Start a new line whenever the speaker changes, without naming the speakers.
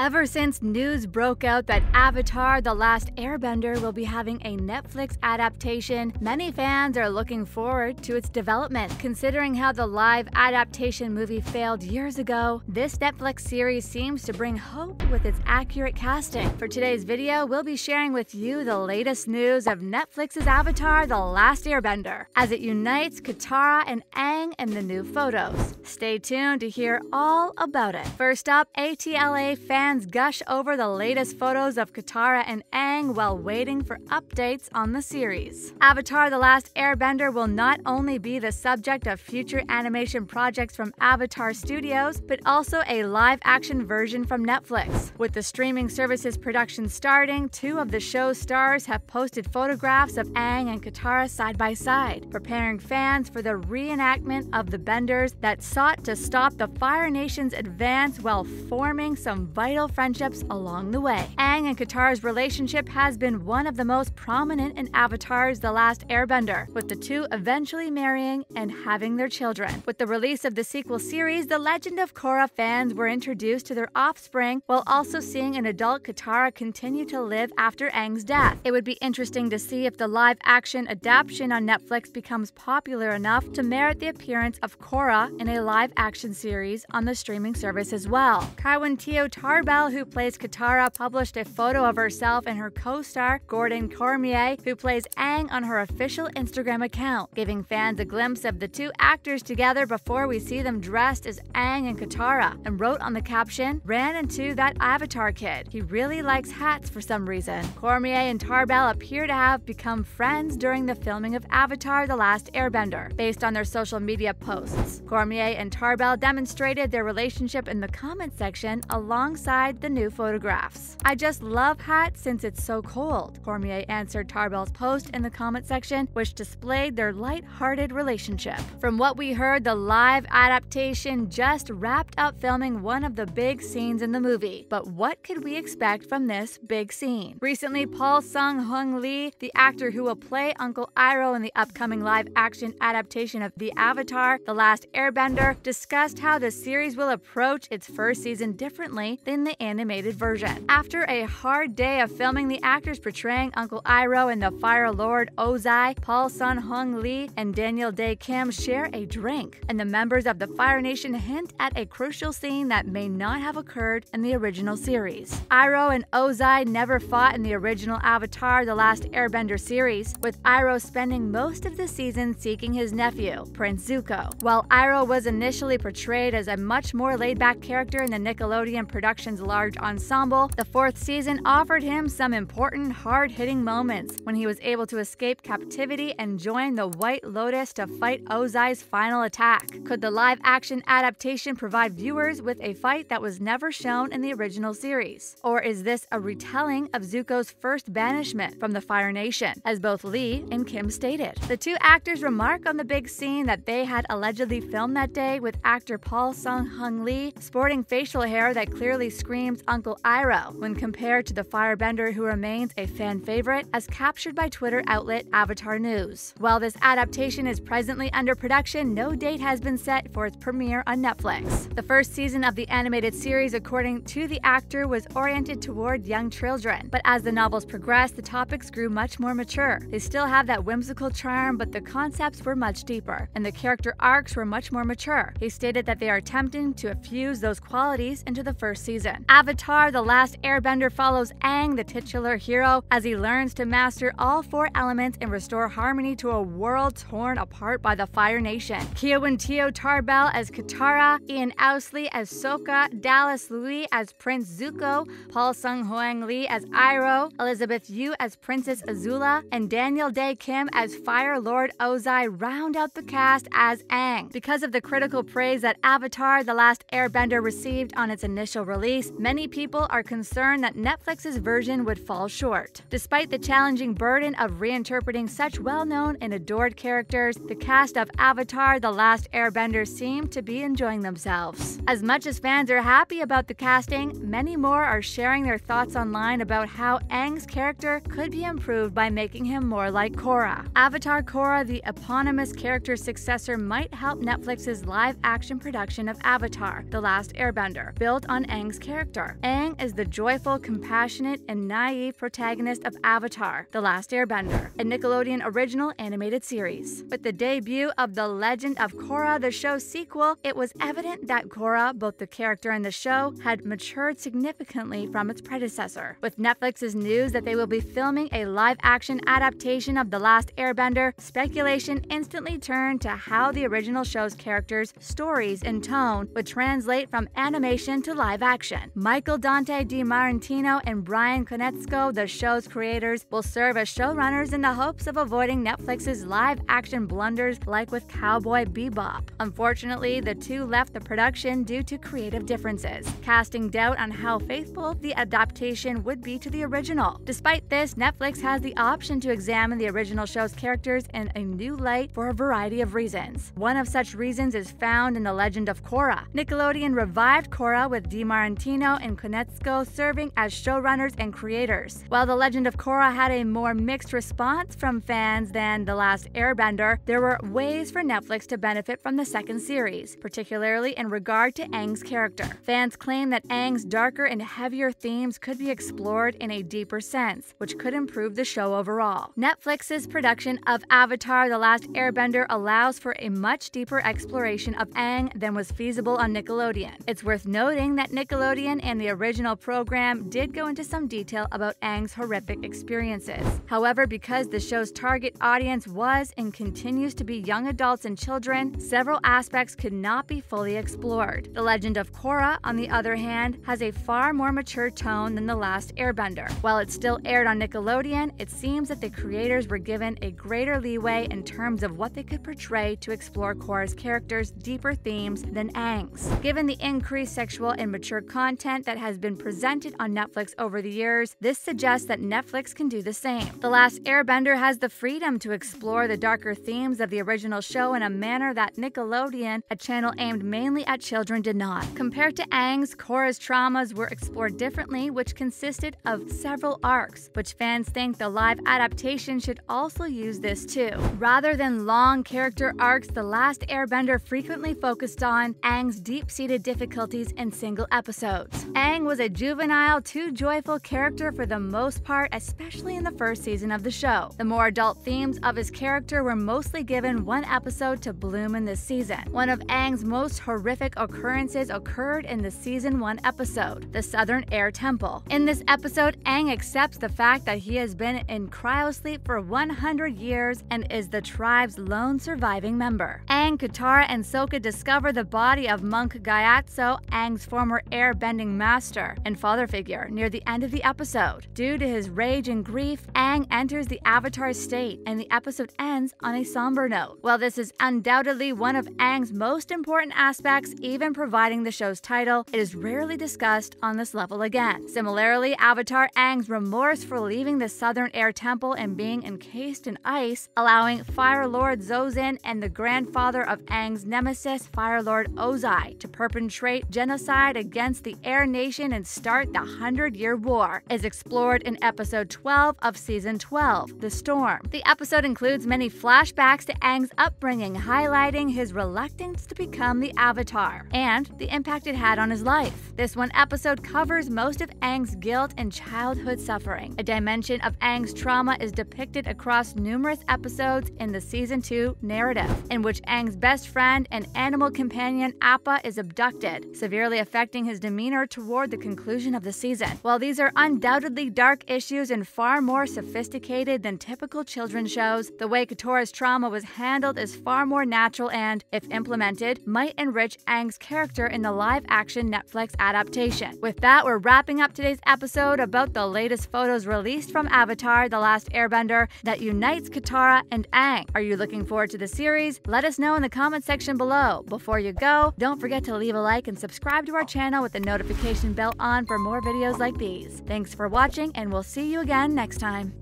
Ever since news broke out that Avatar The Last Airbender will be having a Netflix adaptation, many fans are looking forward to its development. Considering how the live adaptation movie failed years ago, this Netflix series seems to bring hope with its accurate casting. For today's video, we'll be sharing with you the latest news of Netflix's Avatar The Last Airbender as it unites Katara and Aang in the new photos. Stay tuned to hear all about it. First up, ATLA fans fans gush over the latest photos of Katara and Aang while waiting for updates on the series. Avatar The Last Airbender will not only be the subject of future animation projects from Avatar Studios, but also a live action version from Netflix. With the streaming service's production starting, two of the show's stars have posted photographs of Aang and Katara side by side, preparing fans for the reenactment of the benders that sought to stop the Fire Nation's advance while forming some vital friendships along the way. Aang and Katara's relationship has been one of the most prominent in Avatar's The Last Airbender, with the two eventually marrying and having their children. With the release of the sequel series, the Legend of Korra fans were introduced to their offspring while also seeing an adult Katara continue to live after Aang's death. It would be interesting to see if the live action adaptation on Netflix becomes popular enough to merit the appearance of Korra in a live action series on the streaming service as well. Kiawentiio Tarb Bell, who plays Katara, published a photo of herself and her co star, Gordon Cormier, who plays Aang, on her official Instagram account, giving fans a glimpse of the two actors together before we see them dressed as Aang and Katara, and wrote on the caption, Ran into that Avatar kid. He really likes hats for some reason. Cormier and Tarbell appear to have become friends during the filming of Avatar The Last Airbender, based on their social media posts. Cormier and Tarbell demonstrated their relationship in the comment section alongside the new photographs. I just love hats since it's so cold, Cormier answered Tarbell's post in the comment section, which displayed their light-hearted relationship. From what we heard, the live adaptation just wrapped up filming one of the big scenes in the movie. But what could we expect from this big scene? Recently, Paul Sun-Hyung Lee, the actor who will play Uncle Iroh in the upcoming live-action adaptation of The Avatar, The Last Airbender, discussed how the series will approach its first season differently than the animated version. After a hard day of filming the actors portraying Uncle Iroh and the Fire Lord Ozai, Paul Sun-Hyung Lee and Daniel Dae Kim share a drink, and the members of the Fire Nation hint at a crucial scene that may not have occurred in the original series. Iroh and Ozai never fought in the original Avatar The Last Airbender series, with Iroh spending most of the season seeking his nephew, Prince Zuko. While Iroh was initially portrayed as a much more laid-back character in the Nickelodeon Large ensemble, the fourth season offered him some important, hard hitting moments when he was able to escape captivity and join the White Lotus to fight Ozai's final attack. Could the live action adaptation provide viewers with a fight that was never shown in the original series? Or is this a retelling of Zuko's first banishment from the Fire Nation, as both Lee and Kim stated? The two actors remark on the big scene that they had allegedly filmed that day with actor Paul Sun-Hyung Lee sporting facial hair that clearly screams Uncle Iroh when compared to the firebender who remains a fan favorite as captured by Twitter outlet Avatar News. While this adaptation is presently under production, no date has been set for its premiere on Netflix. The first season of the animated series, according to the actor, was oriented toward young children, but as the novels progressed, the topics grew much more mature. They still have that whimsical charm, but the concepts were much deeper, and the character arcs were much more mature. He stated that they are attempting to fuse those qualities into the first season. Avatar The Last Airbender follows Aang, the titular hero, as he learns to master all four elements and restore harmony to a world torn apart by the Fire Nation. Kiawentiio Tarbell as Katara, Ian Ousley as Sokka, Dallas Liu as Prince Zuko, Paul Sun-Hyung Lee as Iroh, Elizabeth Yu as Princess Azula, and Daniel Dae Kim as Fire Lord Ozai round out the cast as Aang. Because of the critical praise that Avatar The Last Airbender received on its initial release, many people are concerned that Netflix's version would fall short. Despite the challenging burden of reinterpreting such well known and adored characters, the cast of Avatar The Last Airbender seem to be enjoying themselves. As much as fans are happy about the casting, many more are sharing their thoughts online about how Aang's character could be improved by making him more like Korra. Avatar Korra, the eponymous character's successor, might help Netflix's live action production of Avatar The Last Airbender, built on Aang's character. Aang is the joyful, compassionate, and naive protagonist of Avatar The Last Airbender, a Nickelodeon original animated series. With the debut of The Legend of Korra, the show's sequel, it was evident that Korra, both the character and the show, had matured significantly from its predecessor. With Netflix's news that they will be filming a live action adaptation of The Last Airbender, speculation instantly turned to how the original show's characters, stories, and tone would translate from animation to live action. Michael Dante DiMartino and Bryan Konietzko, the show's creators, will serve as showrunners in the hopes of avoiding Netflix's live action blunders like with Cowboy Bebop. Unfortunately, the two left the production due to creative differences, casting doubt on how faithful the adaptation would be to the original. Despite this, Netflix has the option to examine the original show's characters in a new light for a variety of reasons. One of such reasons is found in The Legend of Korra. Nickelodeon revived Korra with DiMartino and Konietzko serving as showrunners and creators. While The Legend of Korra had a more mixed response from fans than The Last Airbender, there were ways for Netflix to benefit from the second series, particularly in regard to Aang's character. Fans claim that Aang's darker and heavier themes could be explored in a deeper sense, which could improve the show overall. Netflix's production of Avatar The Last Airbender allows for a much deeper exploration of Aang than was feasible on Nickelodeon. It's worth noting that Nickelodeon and the original program did go into some detail about Aang's horrific experiences. However, because the show's target audience was and continues to be young adults and children, several aspects could not be fully explored. The Legend of Korra, on the other hand, has a far more mature tone than The Last Airbender. While it still aired on Nickelodeon, it seems that the creators were given a greater leeway in terms of what they could portray to explore Korra's character's deeper themes than Aang's. Given the increased sexual and mature content that has been presented on Netflix over the years, this suggests that Netflix can do the same. The Last Airbender has the freedom to explore the darker themes of the original show in a manner that Nickelodeon, a channel aimed mainly at children, did not. Compared to Aang's, Korra's traumas were explored differently, which consisted of several arcs, which fans think the live adaptation should also use this too. Rather than long character arcs, The Last Airbender frequently focused on Aang's deep seated difficulties in single episodes. Aang was a juvenile, too joyful character for the most part, especially in the first season of the show. The more adult themes of his character were mostly given one episode to bloom in this season. One of Aang's most horrific occurrences occurred in the season 1 episode, the Southern Air Temple. In this episode, Aang accepts the fact that he has been in cryosleep for 100 years and is the tribe's lone surviving member. Aang, Katara, and Sokka discover the body of monk Gyatso, Aang's former airbending master and father figure, near the end of the episode. Due to his rage and grief, Aang enters the Avatar state, and the episode ends on a somber note. While this is undoubtedly one of Aang's most important aspects, even providing the show's title, it is rarely discussed on this level again. Similarly, Avatar Aang's remorse for leaving the Southern Air Temple and being encased in ice, allowing Fire Lord Sozin and the grandfather of Aang's nemesis, Fire Lord Ozai, to perpetrate genocide against the Air Nation and start the Hundred Year War, is explored in episode 12 of season 12, The Storm. The episode includes many flashbacks to Aang's upbringing, highlighting his reluctance to become the Avatar and the impact it had on his life. This one episode covers most of Aang's guilt and childhood suffering. A dimension of Aang's trauma is depicted across numerous episodes in the season 2 narrative, in which Aang's best friend and animal companion Appa is abducted, severely affecting his demeanor toward the conclusion of the season. While these are undoubtedly dark issues and far more sophisticated than typical children's shows, the way Katara's trauma was handled is far more natural and, if implemented, might enrich Aang's character in the live action Netflix adaptation. With that, we're wrapping up today's episode about the latest photos released from Avatar The Last Airbender that unites Katara and Aang. Are you looking forward to the series? Let us know in the comment section below. Before you go, don't forget to leave a like and subscribe to our channel with the notification bell on for more videos like these. Thanks for watching, and we'll see you again next time.